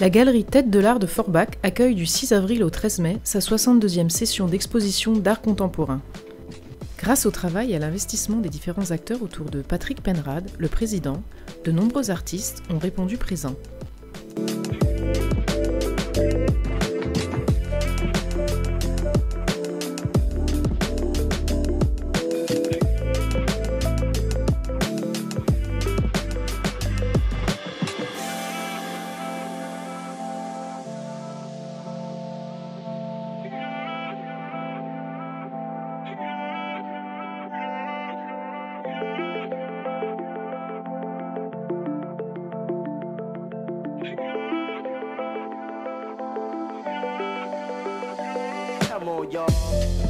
La galerie Tête de l'Art de Forbach accueille du 6 avril au 13 mai sa 62e session d'exposition d'art contemporain. Grâce au travail et à l'investissement des différents acteurs autour de Patrick Penrad, le président, de nombreux artistes ont répondu présents. yo.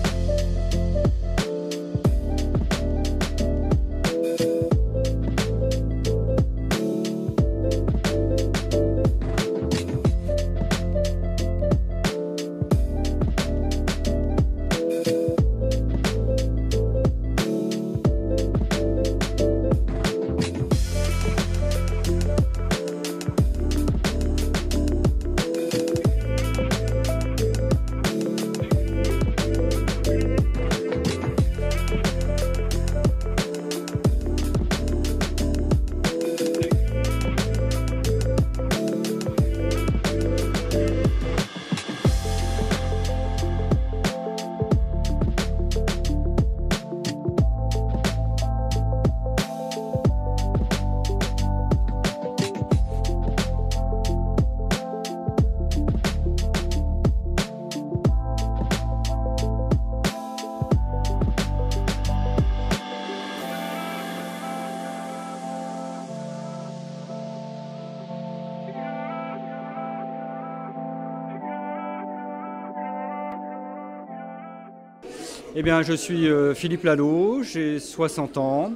Eh bien, je suis euh, Philippe Lalo, j'ai 60 ans.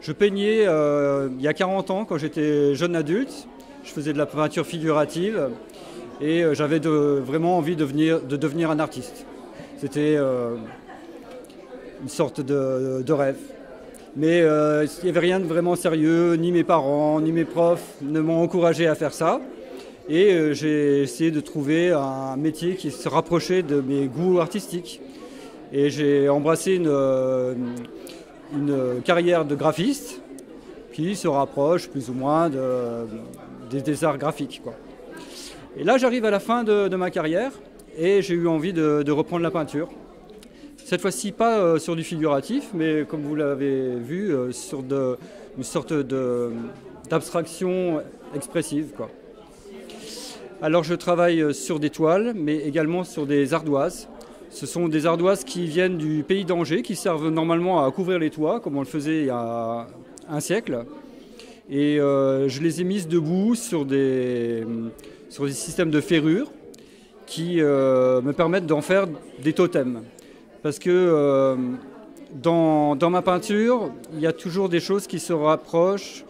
Je, peignais euh, il y a 40 ans quand j'étais jeune adulte. Je faisais de la peinture figurative et euh, j'avais vraiment envie de, venir- de devenir un artiste. C'était une sorte de, rêve. Mais il n'y avait rien de vraiment sérieux, ni mes parents, ni mes profs ne m'ont encouragé à faire ça. Et j'ai essayé de trouver un métier qui se rapprochait de mes goûts artistiques. Et j'ai embrassé une, euh, une carrière de graphiste qui se rapproche plus ou moins de- des, arts graphiques. quoi. Et là, j'arrive à la fin de, ma carrière et j'ai eu envie de, reprendre la peinture. Cette fois-ci, pas euh, sur du figuratif, mais comme vous l'avez vu, euh, sur une sorte d'abstraction expressive. Quoi. Alors, je travaille sur des toiles, mais également sur des ardoises. Ce sont des ardoises qui viennent du pays d'Angers, qui servent normalement à couvrir les toits, comme on le faisait il y a un siècle. Et euh, je les ai mises debout sur des, sur des systèmes de ferrure qui euh, me permettent d'en faire des totems. Parce que euh, dans, ma peinture, il y a toujours des choses qui se rapprochent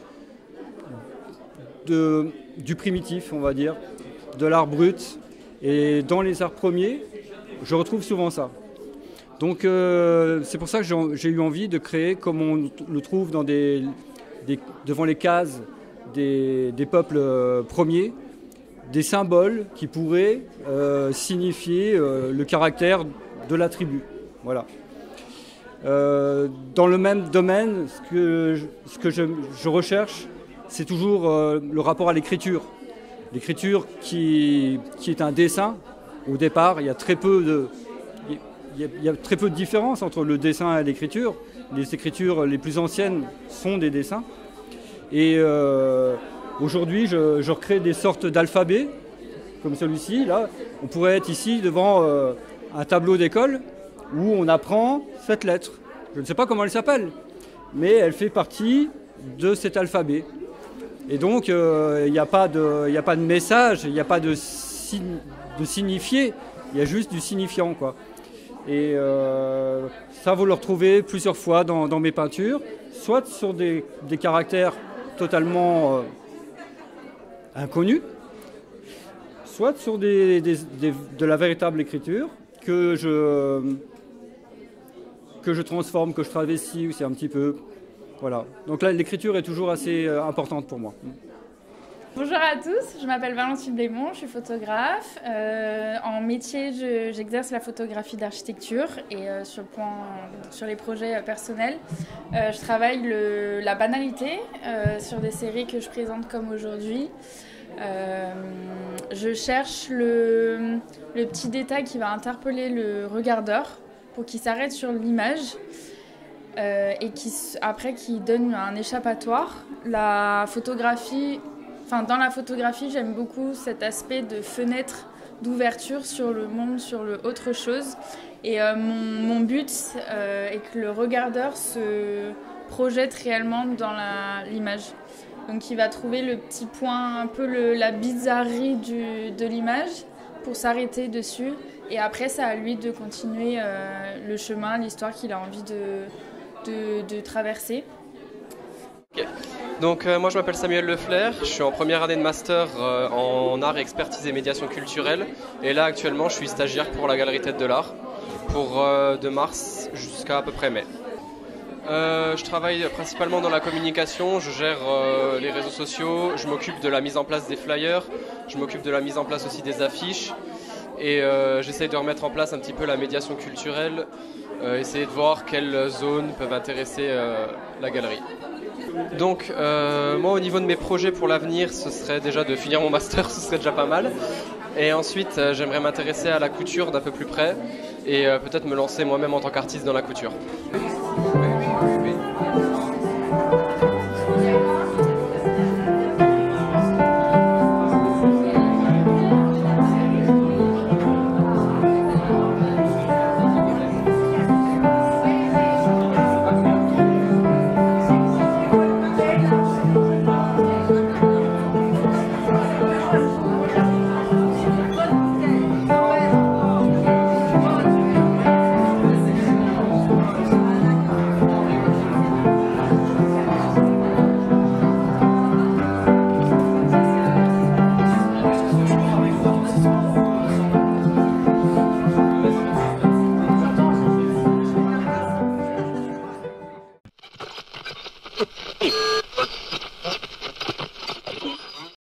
du primitif, on va dire, de l'art brut. Et dans les arts premiers, je retrouve souvent ça. Donc euh, c'est pour ça que j'ai eu envie de créer, comme on le trouve devant les cases des, peuples euh, premiers, des symboles qui pourraient euh, signifier le caractère de la tribu. Voilà. Dans le même domaine, ce que je, recherche, c'est toujours le rapport à l'écriture. L'écriture qui est un dessin. Au départ, il y a très peu de, il y a- très peu de différence entre le dessin et l'écriture. Les écritures les plus anciennes sont des dessins. Et euh, aujourd'hui, je, je recrée des sortes d'alphabets, comme celui-ci. Là, on pourrait être ici devant euh, un tableau d'école où on apprend cette lettre. Je ne sais pas comment elle s'appelle, mais elle fait partie de cet alphabet. Et donc, euh, il n'y a, a pas de message, il n'y a pas de, de signifié, il y a juste du signifiant. Quoi. Et euh, ça, vous le retrouvez plusieurs fois dans, mes peintures, soit sur des, des caractères totalement euh, inconnus, soit sur des- de la véritable écriture que je, que je transforme, que je travestis aussi un petit peu. Voilà. Donc là, l'écriture est toujours assez euh, importante pour moi. Bonjour à tous, je m'appelle Valentine Blémont, je suis photographe. Euh, en métier, je- j'exerce la photographie d'architecture et euh, sur, les projets euh, personnels, je travaille le- la banalité sur des séries que je présente comme aujourd'hui. Je cherche le, petit détail qui va interpeller le regardeur pour qu'il s'arrête sur l'image et qui après qui donne un échappatoire. La photographie, enfin dans la photographie, j'aime beaucoup cet aspect de fenêtre, d'ouverture sur le monde, sur le autre chose. Et euh, mon, mon but euh, est que le regardeur se projette réellement dans l'image. Donc il va trouver le petit point, un peu la bizarrerie de l'image pour s'arrêter dessus. Et après, c'est à lui de continuer euh, le chemin, l'histoire qu'il a envie de, de traverser. Donc euh, moi je m'appelle Samuel Leflair, je suis en première année de master euh, en art expertise et médiation culturelle. Et là actuellement je suis stagiaire pour la galerie Tête de l'Art pour euh, de mars jusqu'à à peu près mai. Je travaille principalement dans la communication, je gère les réseaux sociaux, je m'occupe de la mise en place des flyers, je m'occupe de la mise en place aussi des affiches. Et j'essaye de remettre en place un petit peu la médiation culturelle, essayer de voir quelles zones peuvent intéresser la galerie. Donc euh, moi au niveau de mes projets pour l'avenir, ce serait déjà de finir mon master, ce serait déjà pas mal. Et ensuite euh, j'aimerais m'intéresser à la couture d'un peu plus près et euh, peut-être me lancer moi-même en tant qu'artiste dans la couture.